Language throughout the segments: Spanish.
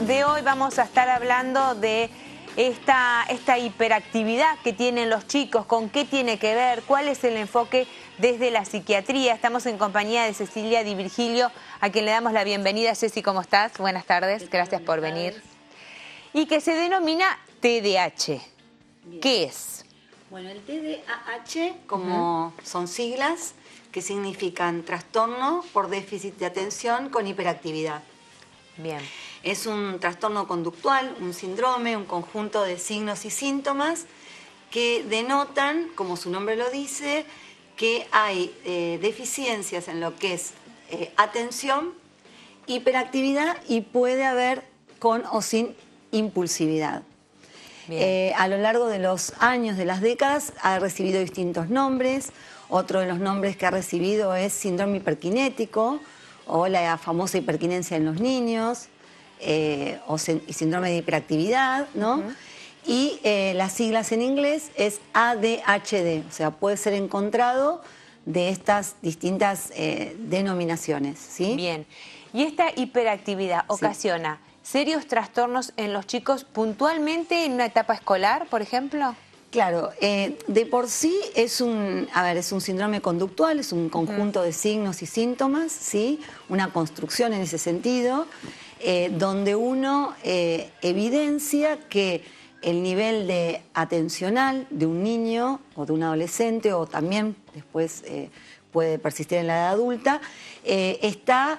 de hoy vamos a estar hablando de esta, esta hiperactividad que tienen los chicos, con qué tiene que ver, cuál es el enfoque desde la psiquiatría. Estamos en compañía de Cecilia Di Virgilio, a quien le damos la bienvenida. Ceci, ¿cómo estás? Buenas tardes, gracias por venir. Y que se denomina TDAH. ¿Qué es? Bueno, el TDAH, como son siglas, que significan trastorno por déficit de atención con hiperactividad. Bien. Es un trastorno conductual, un síndrome, un conjunto de signos y síntomas que denotan, como su nombre lo dice, que hay eh, deficiencias en lo que es eh, atención, hiperactividad y puede haber con o sin impulsividad. Eh, a lo largo de los años, de las décadas, ha recibido distintos nombres. Otro de los nombres que ha recibido es síndrome hiperkinético o la famosa hiperquinencia en los niños eh, o síndrome de hiperactividad, ¿no? Y eh, las siglas en inglés es ADHD, o sea, puede ser encontrado de estas distintas denominaciones, ¿sí? Bien. ¿Y esta hiperactividad ocasiona serios trastornos en los chicos puntualmente en una etapa escolar, por ejemplo? Claro, eh, de por sí es un, a ver, es un síndrome conductual, es un conjunto de signos y síntomas, ¿sí? Una construcción en ese sentido, eh, donde uno eh, evidencia que el nivel de atencional de un niño o de un adolescente, o también después puede persistir en la edad adulta, está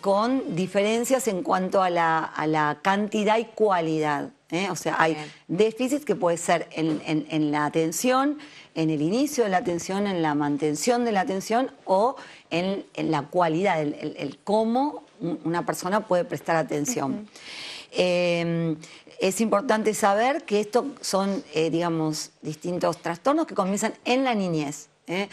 con diferencias en cuanto a la, cantidad y cualidad. ¿Eh? O sea, hay déficits que puede ser en, la atención, en el inicio de la atención, en la mantención de la atención o en, la cualidad, el, cómo una persona puede prestar atención. Em, es importante saber que estos son, eh, digamos, distintos trastornos que comienzan en la niñez. ¿eh?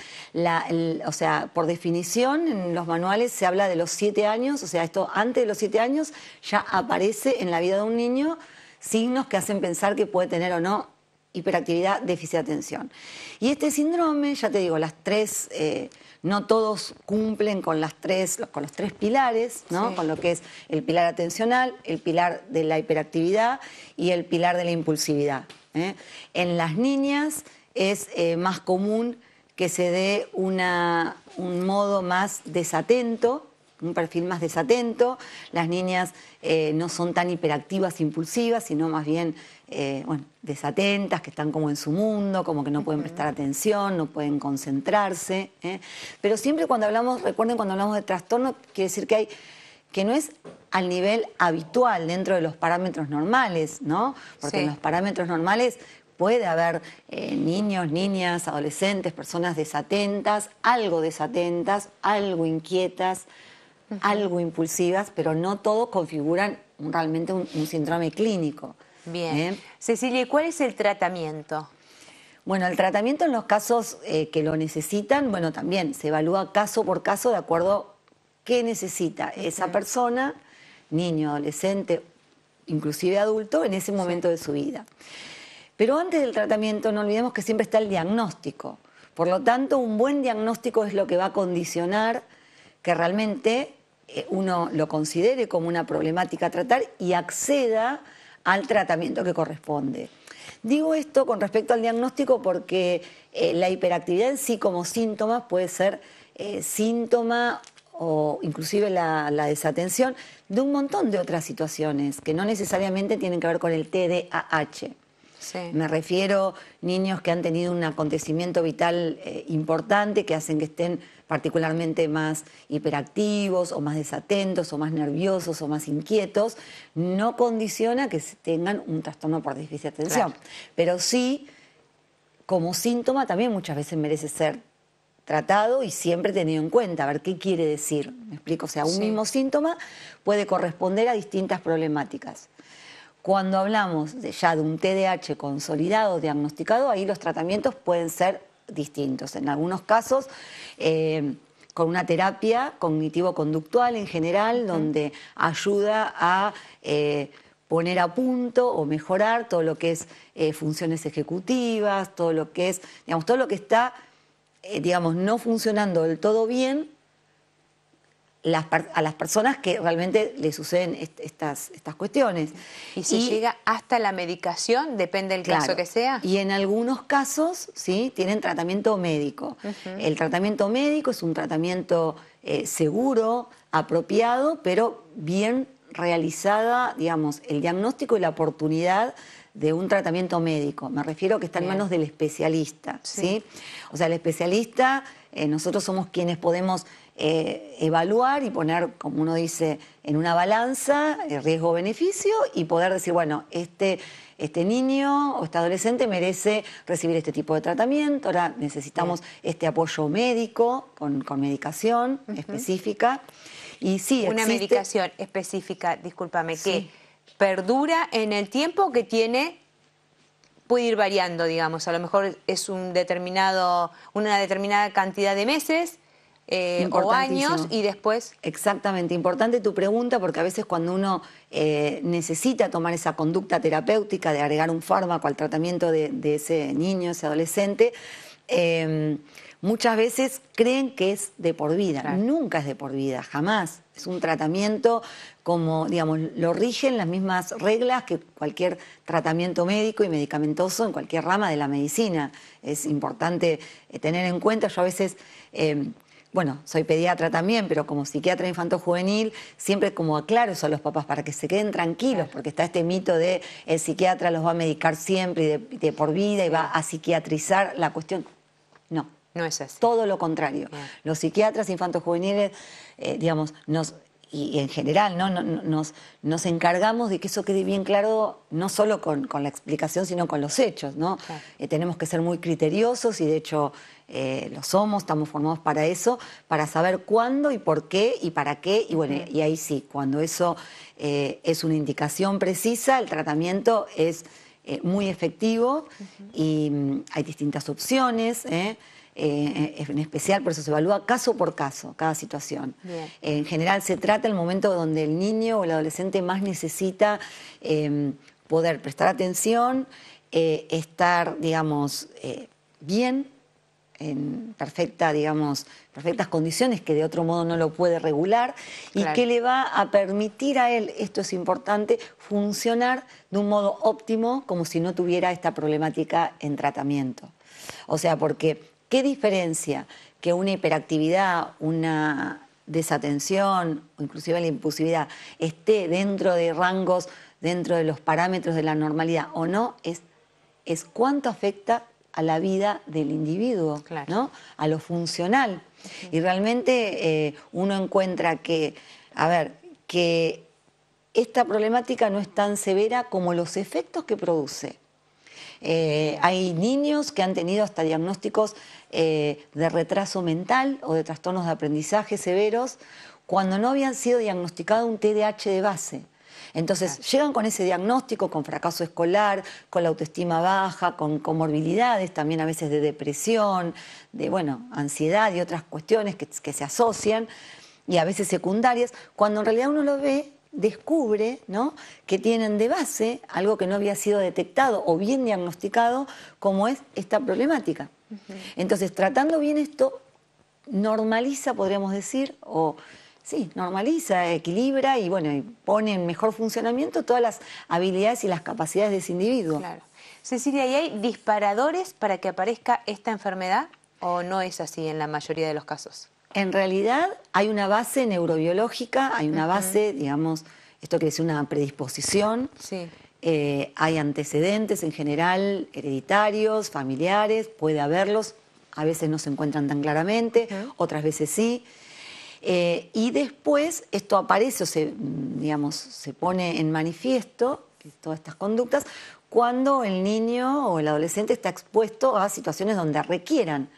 o sea, por definición, en los manuales se habla de los siete años, o sea, esto antes de los siete años ya aparece en la vida de un niño signos que hacen pensar que puede tener o no hiperactividad, déficit de atención. Y este síndrome, ya te digo, las tres, eh, no todos cumplen con, las tres, con los tres pilares, ¿no? con lo que es el pilar atencional, el pilar de la hiperactividad y el pilar de la impulsividad. ¿eh? En las niñas es más común que se dé una, un modo más desatento, un perfil más desatento. Las niñas eh, no son tan hiperactivas, impulsivas, sino más bien eh, bueno, desatentas, que están como en su mundo, como que no pueden prestar atención, no pueden concentrarse. ¿eh? Pero siempre cuando hablamos, recuerden cuando hablamos de trastorno, quiere decir que hay que no es al nivel habitual dentro de los parámetros normales, ¿no? Porque en los parámetros normales puede haber eh, niños, niñas, adolescentes, personas desatentas, algo desatentas, algo inquietas, algo impulsivas, pero no todos configuran realmente un, síndrome clínico. Bien. ¿eh? Cecilia, ¿cuál es el tratamiento? Bueno, el tratamiento en los casos eh, que lo necesitan, bueno, también se evalúa caso por caso de acuerdo a qué necesita esa persona, niño, adolescente, inclusive adulto, en ese momento de su vida. Pero antes del tratamiento no olvidemos que siempre está el diagnóstico. Por lo tanto, un buen diagnóstico es lo que va a condicionar que realmente eh, uno lo considere como una problemática a tratar y acceda al tratamiento que corresponde. Digo esto con respecto al diagnóstico porque eh, la hiperactividad en sí como síntoma puede ser eh, síntoma o inclusive la, la, desatención de un montón de otras situaciones que no necesariamente tienen que ver con el TDAH. Me refiero a niños que han tenido un acontecimiento vital eh, importante que hacen que estén particularmente más hiperactivos o más desatentos o más nerviosos o más inquietos, no condiciona que tengan un trastorno por déficit de atención. Pero sí, como síntoma también muchas veces merece ser tratado y siempre tenido en cuenta, a ver qué quiere decir. ¿Me explico? O sea, un mismo síntoma puede corresponder a distintas problemáticas. Cuando hablamos de ya de un TDAH consolidado, diagnosticado, ahí los tratamientos pueden ser distintos. En algunos casos, eh, con una terapia cognitivo-conductual en general, donde ayuda a eh, poner a punto o mejorar todo lo que es eh, funciones ejecutivas, todo lo que es, digamos, todo lo que está, digamos, no funcionando del todo bien, a las personas que realmente le suceden estas, estas cuestiones. ¿Y si llega hasta la medicación? Depende del caso que sea. Y en algunos casos, sí, tienen tratamiento médico. El tratamiento médico es un tratamiento eh, seguro, apropiado, pero bien realizada, digamos, el diagnóstico y la oportunidad de un tratamiento médico. Me refiero a que está en manos del especialista, ¿sí? O sea, el especialista, eh, nosotros somos quienes podemos eh, evaluar y poner, como uno dice, en una balanza el riesgo-beneficio y poder decir, bueno, este, este niño o este adolescente merece recibir este tipo de tratamiento, ahora necesitamos este apoyo médico con, medicación específica. Y sí, Una medicación específica, discúlpame, que perdura en el tiempo que tiene puede ir variando, digamos, a lo mejor es un determinado, una determinada cantidad de meses eh, o años y después... Exactamente, importante tu pregunta porque a veces cuando uno eh, necesita tomar esa conducta terapéutica de agregar un fármaco al tratamiento de, ese niño, ese adolescente, em, muchas veces creen que es de por vida. Nunca es de por vida, jamás. Es un tratamiento como, digamos, lo rigen las mismas reglas que cualquier tratamiento médico y medicamentoso en cualquier rama de la medicina. Es importante eh, tener en cuenta, yo a veces em, bueno, soy pediatra también, pero como psiquiatra infanto-juvenil, siempre como aclaro eso a los papás para que se queden tranquilos, porque está este mito de el psiquiatra los va a medicar siempre y de, por vida y va a psiquiatrizar la cuestión. No. No es así. Todo lo contrario. Los psiquiatras infanto-juveniles, eh, digamos, nos y, en general, ¿no? Nos, nos, encargamos de que eso quede bien claro, no solo con, la explicación, sino con los hechos. ¿no? Eh, tenemos que ser muy criteriosos y de hecho eh, lo somos, estamos formados para eso, para saber cuándo y por qué y para qué. Y bueno, y ahí sí, cuando eso eh, es una indicación precisa, el tratamiento es muy efectivo y mm, hay distintas opciones. Eh, en especial, por eso se evalúa caso por caso, cada situación. En general se trata el momento donde el niño o el adolescente más necesita em, poder prestar atención, eh, estar, digamos, eh, bien, en perfecta, digamos, perfectas condiciones que de otro modo no lo puede regular y que le va a permitir a él, esto es importante, funcionar de un modo óptimo como si no tuviera esta problemática en tratamiento. O sea, porque ¿Qué diferencia que una hiperactividad, una desatención o inclusive la impulsividad esté dentro de rangos, dentro de los parámetros de la normalidad o no? Es, es cuánto afecta a la vida del individuo, ¿no? a lo funcional. Y realmente eh, uno encuentra que, a ver, que esta problemática no es tan severa como los efectos que produce. Eh, hay niños que han tenido hasta diagnósticos eh, de retraso mental o de trastornos de aprendizaje severos cuando no habían sido diagnosticados un TDAH de base. Entonces llegan con ese diagnóstico, con fracaso escolar, con la autoestima baja, con comorbilidades también a veces de depresión, de bueno, ansiedad y otras cuestiones que, que se asocian y a veces secundarias, cuando en realidad uno lo ve descubre ¿no? que tienen de base algo que no había sido detectado o bien diagnosticado, como es esta problemática. Entonces, tratando bien esto, normaliza, podríamos decir, o sí, normaliza, equilibra y bueno, pone en mejor funcionamiento todas las habilidades y las capacidades de ese individuo. Claro. Cecilia, ¿y hay disparadores para que aparezca esta enfermedad o no es así en la mayoría de los casos? En realidad hay una base neurobiológica, hay una base, digamos, esto quiere decir una predisposición. Sí. Eh, hay antecedentes en general, hereditarios, familiares, puede haberlos, a veces no se encuentran tan claramente, otras veces sí. Eh, y después esto aparece o se, digamos, se pone en manifiesto, todas estas conductas, cuando el niño o el adolescente está expuesto a situaciones donde requieran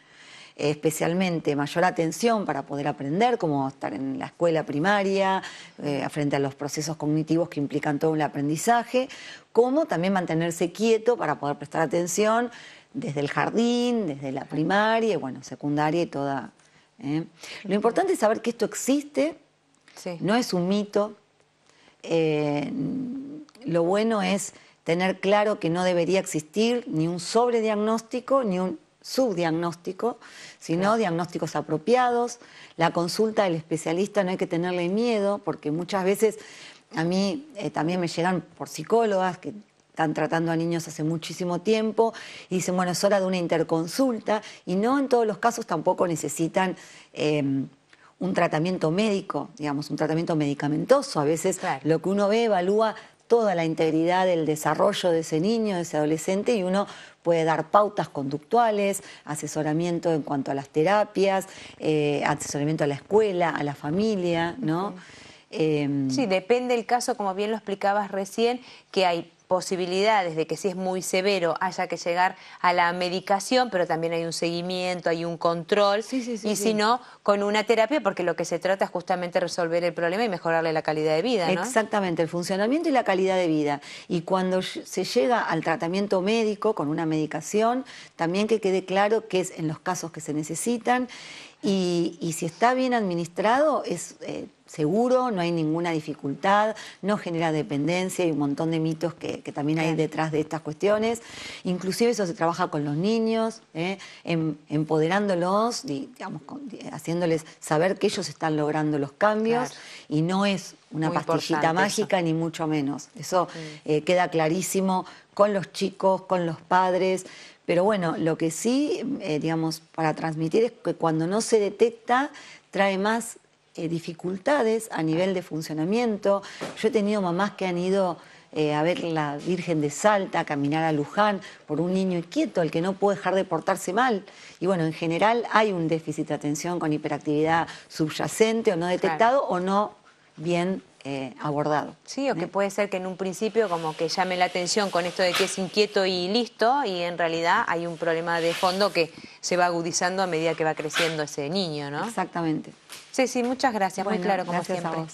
especialmente mayor atención para poder aprender, como estar en la escuela primaria, eh, frente a los procesos cognitivos que implican todo el aprendizaje, como también mantenerse quieto para poder prestar atención desde el jardín, desde la primaria, bueno, secundaria y toda. ¿eh? Lo importante es saber que esto existe, no es un mito. Eh, lo bueno es tener claro que no debería existir ni un sobrediagnóstico ni un subdiagnóstico, sino diagnósticos apropiados. La consulta del especialista no hay que tenerle miedo, porque muchas veces a mí eh, también me llegan por psicólogas que están tratando a niños hace muchísimo tiempo y dicen, bueno, es hora de una interconsulta y no en todos los casos tampoco necesitan em, un tratamiento médico, digamos, un tratamiento medicamentoso. A veces lo que uno ve evalúa toda la integridad del desarrollo de ese niño, de ese adolescente y uno puede dar pautas conductuales, asesoramiento en cuanto a las terapias, eh, asesoramiento a la escuela, a la familia, ¿no? Em, sí, depende el caso, como bien lo explicabas recién, que hay posibilidades de que si es muy severo haya que llegar a la medicación, pero también hay un seguimiento, hay un control, y si no, con una terapia, porque lo que se trata es justamente resolver el problema y mejorarle la calidad de vida. ¿no? Exactamente, el funcionamiento y la calidad de vida. Y cuando se llega al tratamiento médico con una medicación, también que quede claro que es en los casos que se necesitan y, si está bien administrado es eh, seguro, no hay ninguna dificultad, no genera dependencia y un montón de mitos que, también hay detrás de estas cuestiones. Inclusive eso se trabaja con los niños, eh, em, empoderándolos, digamos, haciéndoles saber que ellos están logrando los cambios y no es una pastillita mágica ni mucho menos. Eso eh, queda clarísimo con los chicos, con los padres. Pero bueno, lo que sí, eh, digamos, para transmitir es que cuando no se detecta, trae más eh, dificultades a nivel de funcionamiento. Yo he tenido mamás que han ido eh, a ver la Virgen de Salta, a caminar a Luján por un niño inquieto, el que no puede dejar de portarse mal. Y bueno, en general hay un déficit de atención con hiperactividad subyacente o no detectado o no bien eh, abordado. Sí, o que puede ser que en un principio como que llame la atención con esto de que es inquieto y listo, y en realidad hay un problema de fondo que se va agudizando a medida que va creciendo ese niño, ¿no? Exactamente. Sí, sí, muchas gracias, muy claro como siempre.